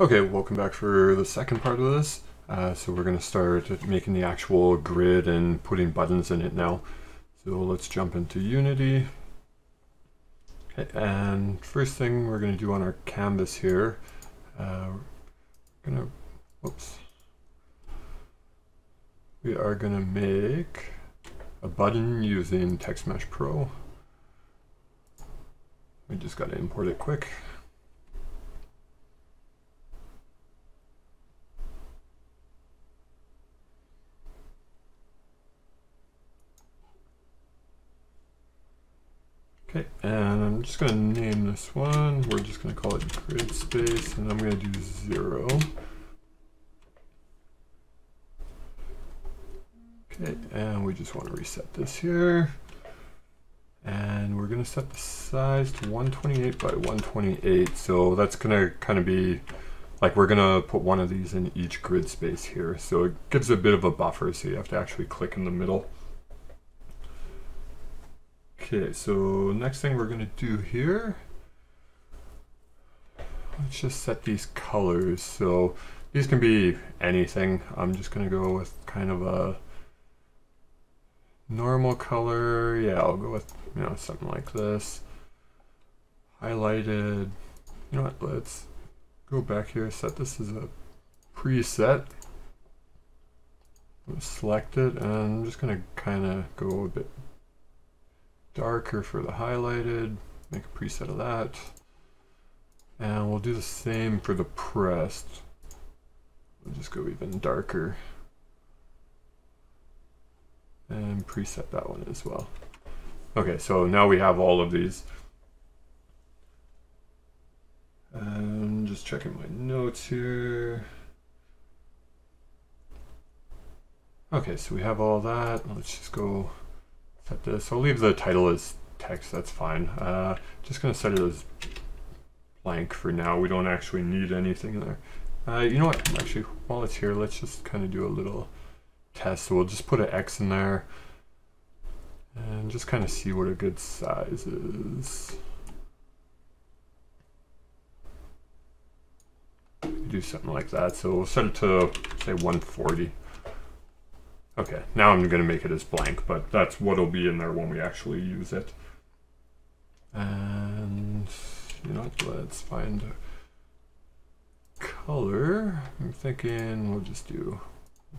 Okay, welcome back for the second part of this. Uh, so we're going to start making the actual grid and putting buttons in it now. So let's jump into Unity. Okay, and first thing we're going to do on our canvas here, uh, we're going to, whoops, we are going to make a button using TextMesh Pro. We just got to import it quick. Okay, and I'm just going to name this one. We're just going to call it grid space, and I'm going to do zero. Okay, and we just want to reset this here. And we're going to set the size to 128 by 128. So that's going to kind of be like we're going to put one of these in each grid space here. So it gives a bit of a buffer, so you have to actually click in the middle. Okay, so next thing we're to do here, let's just set these colors. So these can be anything. I'm just to go with kind of a normal color. Yeah, I'll go with, you know, something like this. Highlighted. You know what, let's go back here, set this as a preset. Select it, and I'm just going to kind of go a bit darker for the highlighted, make a preset of that. And we'll do the same for the pressed. We'll just go even darker. And preset that one as well. Okay, so now we have all of these. And just checking my notes here. Okay, so we have all that. Let's just go set this. I'll leave the title as text, that's fine. Uh, just gonna set it as blank for now. We don't actually need anything there. Uh, you know what, actually, while it's here, let's just kind of do a little test. So we'll just put an X in there and just kind of see what a good size is. Do something like that. So we'll set it to say 140. Okay, now I'm going to make it as blank, but that's what'll be in there when we actually use it. And, you know what, let's find a color. I'm thinking we'll just do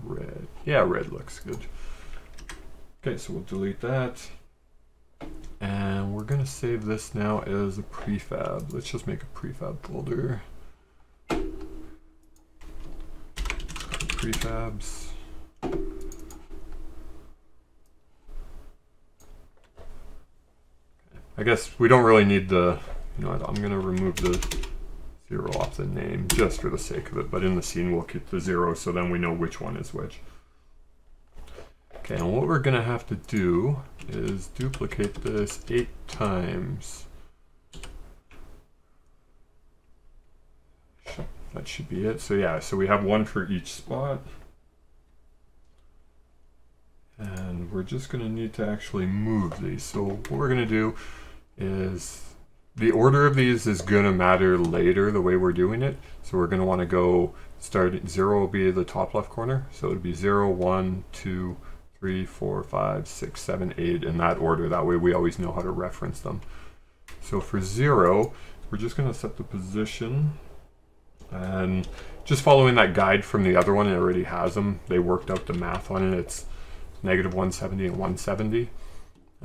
red. Yeah, red looks good. Okay, so we'll delete that. And we're going to save this now as a prefab. Let's just make a prefab folder. Prefabs. I guess we don't really need the, you know I'm gonna remove the zero off the name just for the sake of it, but in the scene we'll keep the zero so then we know which one is which. Okay, and what we're gonna have to do is duplicate this eight times. That should be it. So yeah, so we have one for each spot. And we're just gonna need to actually move these. So what we're gonna do is the order of these is going to matter later the way we're doing it. So we're going to want to go start at 0 will be the top left corner. So it would be 0, 1, 2, 3, 4, 5, 6, 7, 8 in that order. That way we always know how to reference them. So for 0, we're just going to set the position and just following that guide from the other one, it already has them. They worked out the math on it. It's negative 170 and 170.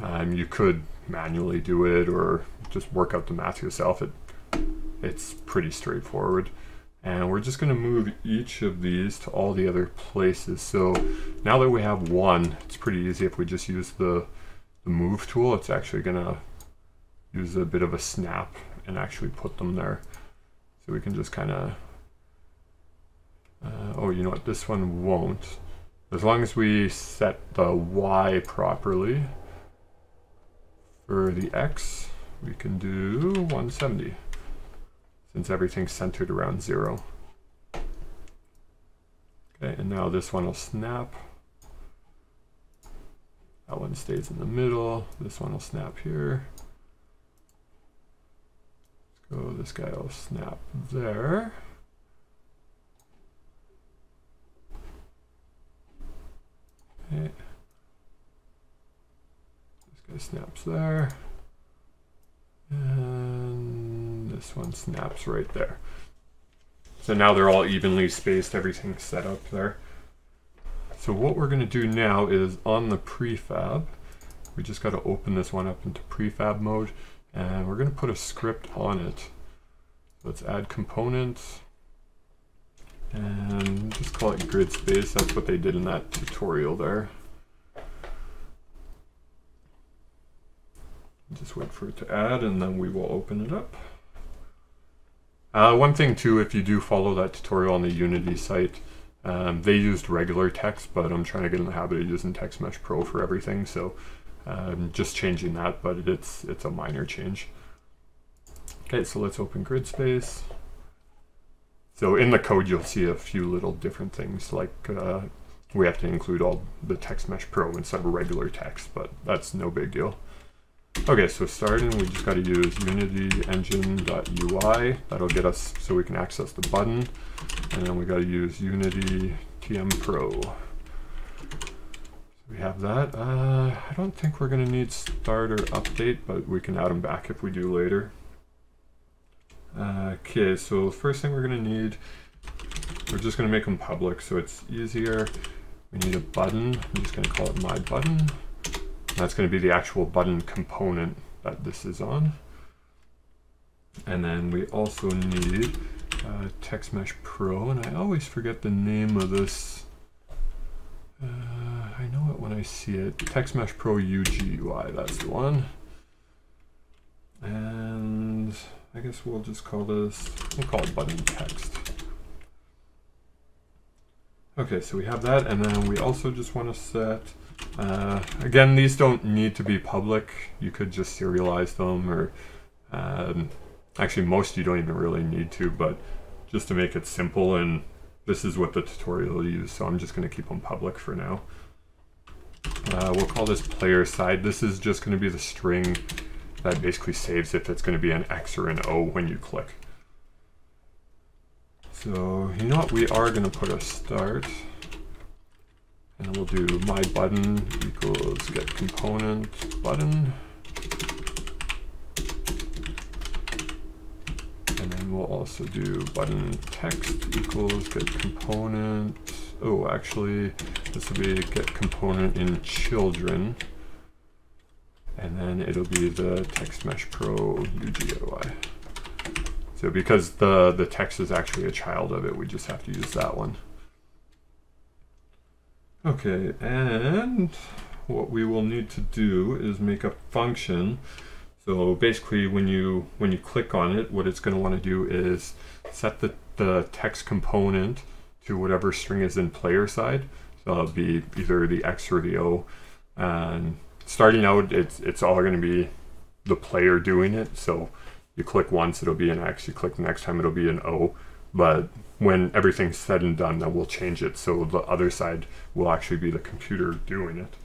Um, you could manually do it or just work out the math yourself. It, it's pretty straightforward. And we're just going to move each of these to all the other places. So now that we have one, it's pretty easy if we just use the, the move tool. It's actually going to use a bit of a snap and actually put them there. So we can just kind of, uh, oh, you know what, this one won't. As long as we set the Y properly, for the x, we can do 170, since everything's centered around 0. Okay, and now this one will snap. That one stays in the middle. This one will snap here. Let's go, this guy will snap there. Okay. Snaps there. And this one snaps right there. So now they're all evenly spaced, everything's set up there. So what we're going to do now is on the prefab, we just got to open this one up into prefab mode and we're going to put a script on it. Let's add components and just call it grid space. That's what they did in that tutorial there. Just wait for it to add and then we will open it up. Uh, one thing too, if you do follow that tutorial on the Unity site, um, they used regular text, but I'm trying to get in the habit of using Text Mesh Pro for everything, so um, just changing that, but it's it's a minor change. Okay, so let's open grid space. So in the code, you'll see a few little different things, like uh, we have to include all the Text Mesh Pro instead of regular text, but that's no big deal. Okay, so starting, we just got to use unity engine.ui. That'll get us so we can access the button. And then we got to use unity tm pro. So we have that. Uh, I don't think we're going to need start or update, but we can add them back if we do later. Uh, okay, so first thing we're going to need, we're just going to make them public so it's easier. We need a button. I'm just going to call it my button. That's going to be the actual button component that this is on. And then we also need uh, Text Mesh Pro, and I always forget the name of this. Uh, I know it when I see it. Text Mesh Pro UGUI, that's the one. And I guess we'll just call this, we'll call it button text. Okay, so we have that, and then we also just want to set uh, again, these don't need to be public. You could just serialize them or um, actually most you don't even really need to, but just to make it simple and this is what the tutorial will use, so I'm just going to keep them public for now. Uh, we'll call this player side. This is just going to be the string that basically saves if it's going to be an X or an O when you click. So, you know what, we are going to put a start. And then we'll do my button equals get component button. And then we'll also do button text equals get component. Oh, actually, this will be get component in children. And then it'll be the Text Mesh Pro UGUI. So because the, the text is actually a child of it, we just have to use that one. Okay, and what we will need to do is make a function. So basically when you when you click on it, what it's going to want to do is set the, the text component to whatever string is in player side. So it'll be either the X or the O. And starting out, it's, it's all going to be the player doing it. So you click once, it'll be an X. You click the next time, it'll be an O. But when everything's said and done, then we'll change it so the other side will actually be the computer doing it.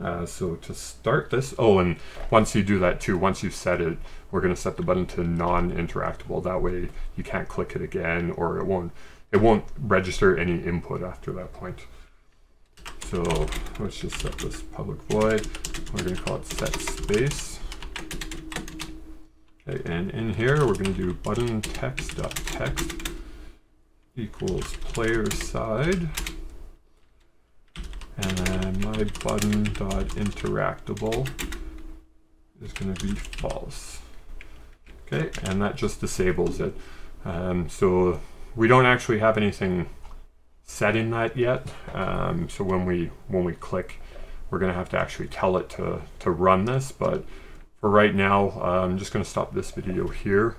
Uh, so to start this, oh, and once you do that too, once you've set it, we're going to set the button to non-interactable. That way you can't click it again or it won't, it won't register any input after that point. So let's just set this public void. We're going to call it set space. Okay, and in here we're going to do button text text equals player side, and then my button dot interactable is going to be false. Okay, and that just disables it. Um, so we don't actually have anything set in that yet. Um, so when we when we click, we're going to have to actually tell it to to run this, but for right now, uh, I'm just going to stop this video here.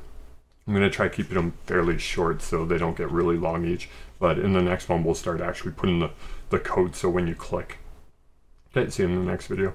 I'm going to try keeping them fairly short so they don't get really long each. But in the next one, we'll start actually putting the, the code so when you click. Okay, see you in the next video.